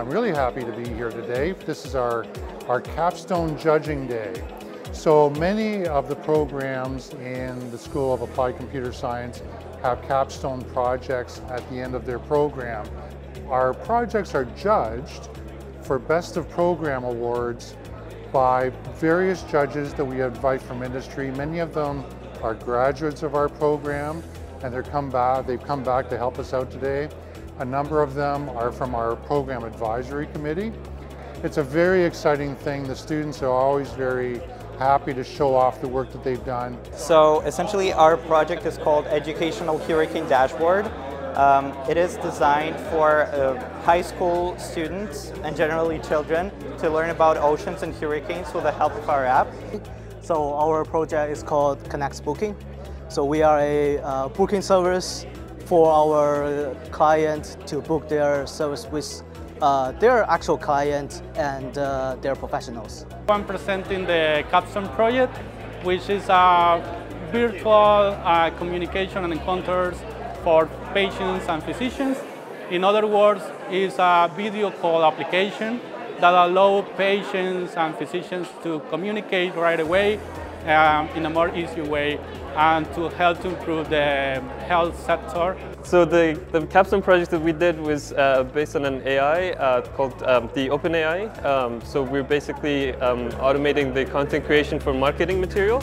I'm really happy to be here today. This is our, our capstone judging day. So many of the programs in the School of Applied Computer Science have capstone projects at the end of their program. Our projects are judged for Best of Program awards by various judges that we invite from industry. Many of them are graduates of our program and they're come back, they've come back to help us out today. A number of them are from our program advisory committee. It's a very exciting thing. The students are always very happy to show off the work that they've done. So essentially our project is called Educational Hurricane Dashboard. Um, it is designed for uh, high school students and generally children to learn about oceans and hurricanes with the help of our app. So our project is called Connects Booking. So we are a uh, booking service for our client to book their service with uh, their actual clients and uh, their professionals. I'm presenting the Capstone project, which is a virtual uh, communication and encounters for patients and physicians. In other words, it's a video call application that allows patients and physicians to communicate right away um, in a more easy way and to help to improve the health sector. So the, the capstone project that we did was uh, based on an AI uh, called um, the OpenAI. Um, so we're basically um, automating the content creation for marketing material.